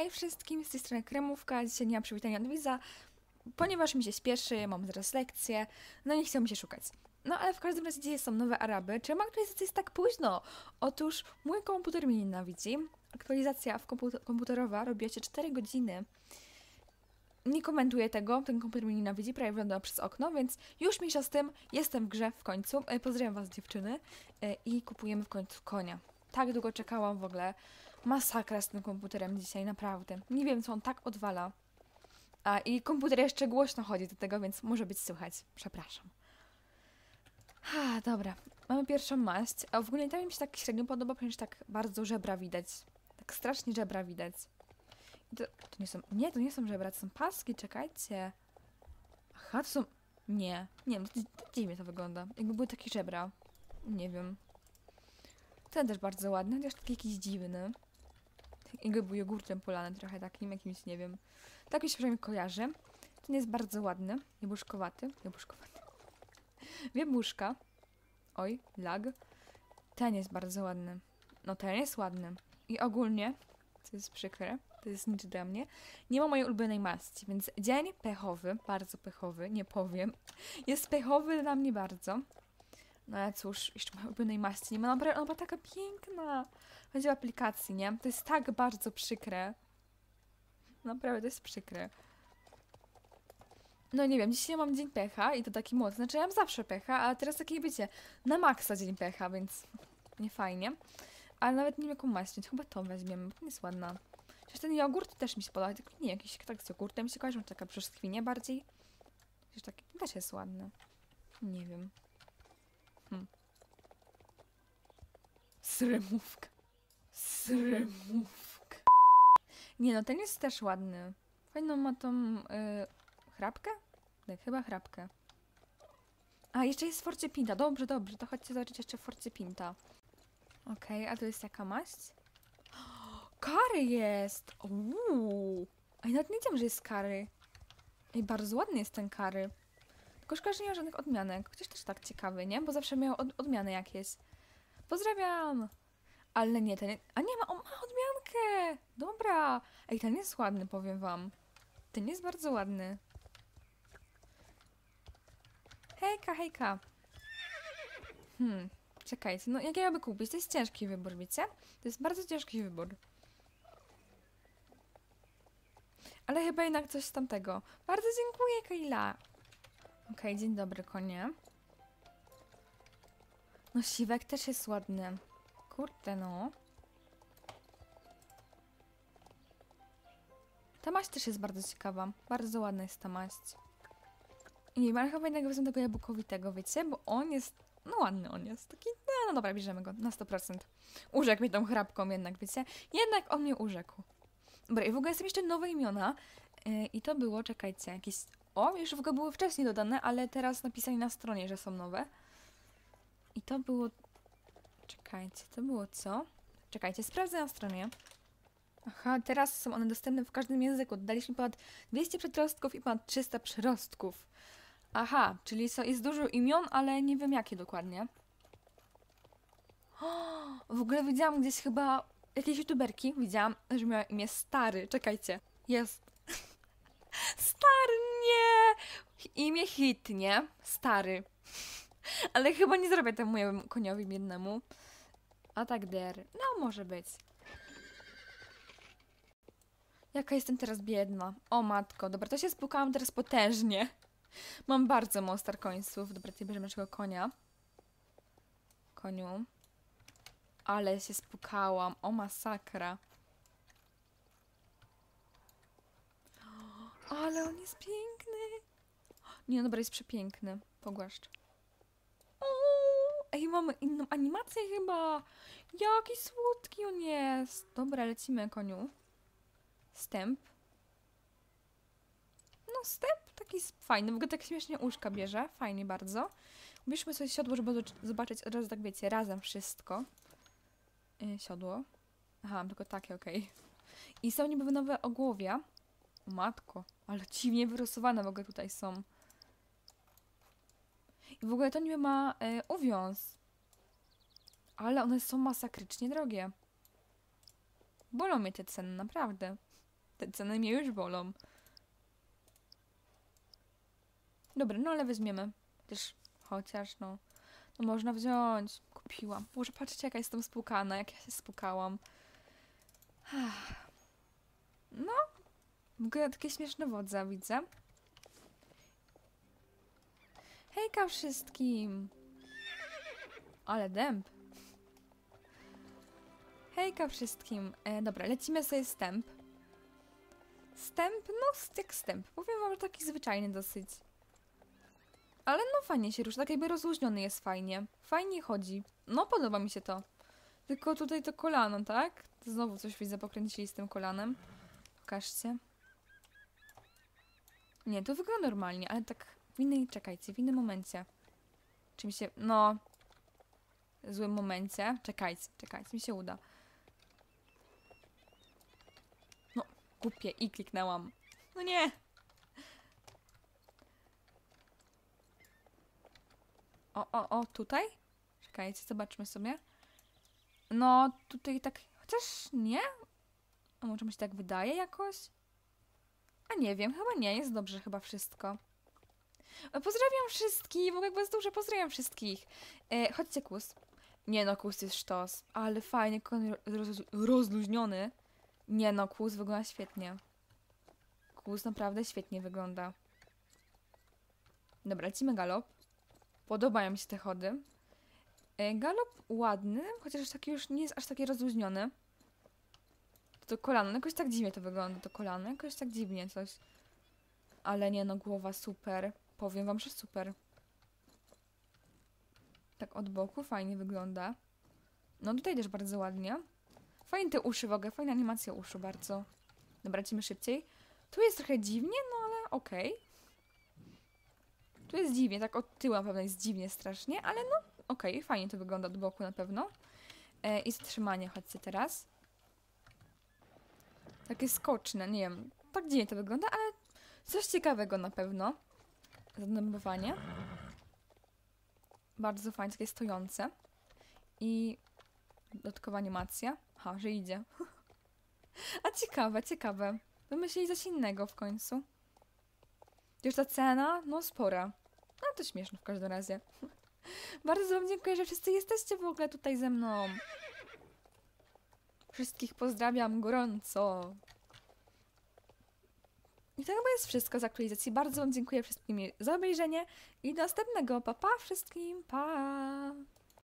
Hej wszystkim, z tej strony Kremówka. Dzisiaj nie ma przywitania od widza, ponieważ mi się śpieszy, mam zaraz lekcję, no nie chciał mi się szukać. No ale w każdym razie dzisiaj są nowe Araby. Czemu aktualizacja jest tak późno? Otóż mój komputer mnie nienawidzi. Aktualizacja w komputer komputerowa robiła się 4 godziny. Nie komentuję tego, ten komputer mnie nienawidzi, prawie wyglądał przez okno, więc już mniejsza z tym, jestem w grze w końcu. E, Pozdrawiam Was dziewczyny E, i kupujemy w końcu konia. Tak długo czekałam w ogóle. Masakra z tym komputerem dzisiaj, naprawdę. Nie wiem, co on tak odwala. A i komputer jeszcze głośno chodzi do tego, więc może być słychać. Przepraszam. Ha, dobra. Mamy pierwszą maść. A w ogóle ta mi się tak średnio podoba, ponieważ tak bardzo żebra widać. Tak strasznie żebra widać. To, to nie są... Nie, to nie są żebra, to są paski, czekajcie. Aha, to są... Nie, nie wiem, to, to dziwnie to wygląda. Jakby były takie żebra. Nie wiem. Ten też bardzo ładny, chociaż taki jakiś dziwny. Jakby był jogurtem polany, trochę takim jakimś, nie wiem. Tak mi się przynajmniej kojarzy. Ten jest bardzo ładny, jabłuszkowaty. Jabłuszkowaty. Wiebuszka. Oj, lag. Ten jest bardzo ładny. No ten jest ładny. I ogólnie, co jest przykre, to jest nic dla mnie, nie ma mojej ulubionej maści, więc dzień pechowy, bardzo pechowy, nie powiem. Jest pechowy dla mnie bardzo. No ale cóż, jeszcze mojej ulubionej maści nie ma. Ona była taka piękna. Chodzi o aplikacji, nie? To jest tak bardzo przykre. Naprawdę, to jest przykre. No nie wiem, dzisiaj mam dzień pecha i to taki mocny. Znaczy ja mam zawsze pecha, a teraz taki, wiecie, na maksa dzień pecha, więc nie fajnie. Ale nawet nie wiem jaką maść wziąć. Chyba tą weźmiemy, bo to jest ładna. Chociaż ten jogurt też mi się podoba, tylko nie, jakiś tak z jogurtem się kojarzy, taka brzoskwinia bardziej. Chociaż taki też jest ładny. Nie wiem. Hmm. Sremówka. Sremówka. Nie no, ten jest też ładny. Fajną ma tą y, chrapkę? Tak, chyba chrapkę. A, jeszcze jest Forcie Pinta. Dobrze, dobrze. To chodźcie zobaczyć jeszcze Forcie Pinta. Okej, a to jest jaka maść? Kary jest! Uuu. Ej, nawet nie wiedziałam, że jest kary. Ej, bardzo ładny jest ten kary. Tylko szkoda, że nie ma żadnych odmianek. Chociaż też tak ciekawy, nie? Bo zawsze miał od, odmiany jakieś. Pozdrawiam! Ale nie, ten... A nie, ma, on ma odmiankę! Dobra! Ej, ten jest ładny, powiem wam. Ten jest bardzo ładny. Hejka, hejka. Hmm, czekajcie, no jak ja by kupić? To jest ciężki wybór, wiecie? To jest bardzo ciężki wybór. Ale chyba jednak coś z tamtego. Bardzo dziękuję, Kaila. Okej, dzień dobry, konie. No, siwek też jest ładny. Kurde, no. Ta maść też jest bardzo ciekawa. Bardzo ładna jest ta maść. I nie ale chyba jednak wezmę tego jabłkowitego, wiecie? Bo on jest... No ładny on jest. Taki... No, no dobra, bierzemy go. Na 100%. Urzekł mnie tą chrapką jednak, wiecie? Jednak on mnie urzekł. Dobra, i w ogóle są jeszcze nowe imiona. Yy, I to było, czekajcie, jakieś... O, już w ogóle były wcześniej dodane, ale teraz napisali na stronie, że są nowe. I to było... Czekajcie, to było co? Czekajcie, sprawdzę na stronie. Aha, teraz są one dostępne w każdym języku. Daliśmy ponad 200 przedrostków i ponad 300 przyrostków. Aha, czyli so, jest dużo imion, ale nie wiem jakie dokładnie. O, w ogóle widziałam gdzieś chyba jakiejś youtuberki, widziałam, że miała imię Stary. Czekajcie, jest. Stary, nie! Imię hit, nie? Stary. Ale chyba nie zrobię temu mojemu koniowi biednemu. A tak der. No, może być. Jaka jestem teraz biedna. O matko, dobra, to się spukałam teraz potężnie. Mam bardzo mało starkońców. Dobra, tutaj bierzemy naszego konia. Koniu. Ale się spukałam. O masakra. Ale on jest piękny. Nie, no dobra, jest przepiękny. Pogłaszcz. Ej, mamy inną animację chyba. Jaki słodki on jest. Dobra, lecimy, koniu. Stęp. No, stęp taki fajny. W ogóle tak śmiesznie uszka bierze. Fajnie bardzo. Bierzmy sobie siodło, żeby zobaczyć od razu, tak wiecie, razem wszystko. Yy, siodło. Aha, mam tylko takie, okej. I są niby nowe ogłowia. O matko, ale dziwnie wyrysowane w ogóle tutaj są. I w ogóle to niby ma uwiąz. Ale one są masakrycznie drogie. Bolą mnie te ceny, naprawdę. Te ceny mnie już bolą. Dobra, no ale weźmiemy. Chociaż, no. No można wziąć. Kupiłam. Boże, patrzcie jaka jestem spłukana, jak ja się spłukałam. No. W ogóle takie śmieszne wodze widzę. Hejka wszystkim! Ale dęb. Hejka wszystkim. E, dobra, lecimy sobie stęp. Stęp, no jak stęp. Powiem wam, że taki zwyczajny dosyć. Ale no fajnie się rusza, tak jakby rozluźniony jest fajnie. Fajnie chodzi. No podoba mi się to. Tylko tutaj to kolano, tak? Znowu coś widzę, pokręcili z tym kolanem. Pokażcie. Nie, to wygląda normalnie, ale tak w innej, czekajcie, w innym momencie. Czy mi się, no... W złym momencie. Czekajcie, czekajcie, mi się uda. No, głupie i kliknęłam. No nie! O, o, o, tutaj? Czekajcie, zobaczmy sobie. No, tutaj tak, chociaż nie? A może mi się tak wydaje jakoś? A nie wiem, chyba nie, jest dobrze chyba wszystko. Pozdrawiam wszystkich, w ogóle was dużo, pozdrawiam wszystkich. E, chodźcie, kus. Nie no, kus jest sztos, ale fajnie, rozluźniony. Nie no, kus wygląda świetnie. Kus naprawdę świetnie wygląda. Dobra, lecimy galop. Podobają mi się te chody. E, galop ładny, chociaż taki już nie jest aż taki rozluźniony. To kolano, no jakoś tak dziwnie to wygląda, to kolano, jakoś tak dziwnie coś. Ale nie no, głowa super. Powiem wam, że super. Tak od boku fajnie wygląda. No tutaj też bardzo ładnie. Fajne te uszy w ogóle, fajna animacja uszu bardzo. Dobra, lecimy szybciej. Tu jest trochę dziwnie, no ale okej. Tu jest dziwnie, tak od tyłu na pewno jest dziwnie strasznie, ale no okej, fajnie to wygląda od boku na pewno. E, I zatrzymanie, chodźcie teraz. Takie skoczne, nie wiem, tak dziwnie to wygląda, ale coś ciekawego na pewno. Zadębowanie. Bardzo fajnie, takie stojące. I dodatkowa animacja. Ha, że idzie. A ciekawe, ciekawe. Wymyślili coś innego w końcu. Już ta cena, no spora. No to śmieszne w każdym razie. Bardzo wam dziękuję, że wszyscy jesteście w ogóle tutaj ze mną. Wszystkich pozdrawiam gorąco. I to chyba jest wszystko z aktualizacji. Bardzo wam dziękuję wszystkim za obejrzenie i do następnego. Pa, pa wszystkim. Pa!